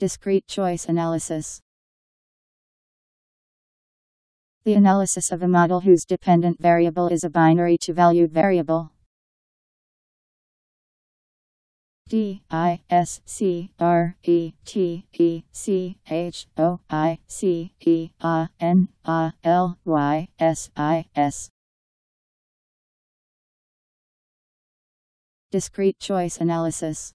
Discrete choice analysis. The analysis of a model whose dependent variable is a binary two valued variable. D I S C R E T E C H O I C E A N A L Y S I S Discrete choice analysis